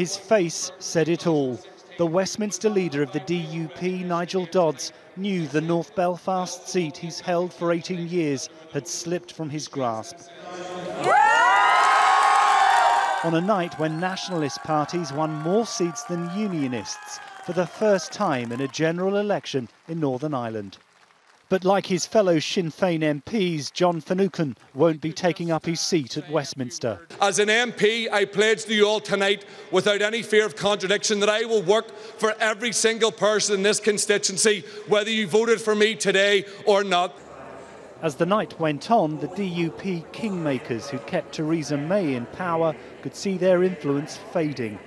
His face said it all. The Westminster leader of the DUP, Nigel Dodds, knew the North Belfast seat he's held for 18 years had slipped from his grasp. On a night when nationalist parties won more seats than unionists for the first time in a general election in Northern Ireland. But like his fellow Sinn Féin MPs, John Finucane won't be taking up his seat at Westminster. As an MP, I pledge to you all tonight, without any fear of contradiction, that I will work for every single person in this constituency, whether you voted for me today or not. As the night went on, the DUP kingmakers who kept Theresa May in power could see their influence fading.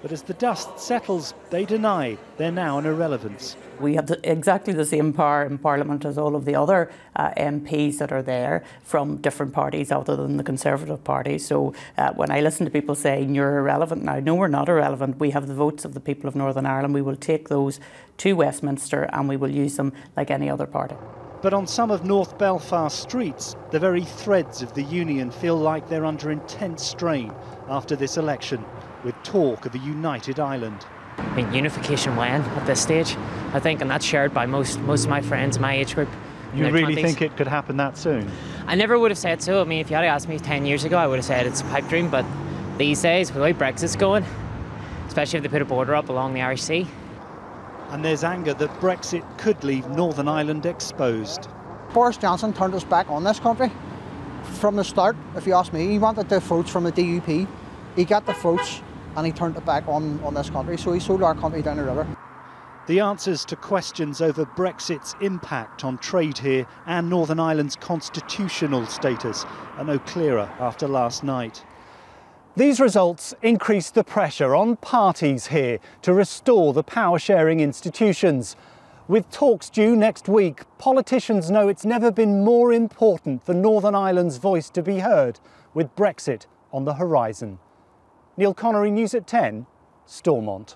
But as the dust settles, they deny they're now an irrelevance. We have the, exactly the same power in Parliament as all of the other uh, MPs that are there from different parties other than the Conservative Party. So uh, when I listen to people saying you're irrelevant now, no, we're not irrelevant. We have the votes of the people of Northern Ireland. We will take those to Westminster and we will use them like any other party. But on some of North Belfast streets, the very threads of the union feel like they're under intense strain after this election with talk of a united Ireland. I mean, unification when at this stage, I think, and that's shared by most most of my friends, my age group. You really 20s. think it could happen that soon? I never would have said so. I mean, if you had asked me 10 years ago, I would have said it's a pipe dream, but these days, with the way Brexit's going, especially if they put a border up along the Irish Sea. And there's anger that Brexit could leave Northern Ireland exposed. Boris Johnson turned us back on this country from the start, if you ask me. He wanted the votes from the DUP. He got the votes and he turned it back on, on this country. So he sold our country down the river. The answers to questions over Brexit's impact on trade here and Northern Ireland's constitutional status are no clearer after last night. These results increase the pressure on parties here to restore the power sharing institutions. With talks due next week, politicians know it's never been more important for Northern Ireland's voice to be heard, with Brexit on the horizon. Neil Connery, News at 10, Stormont.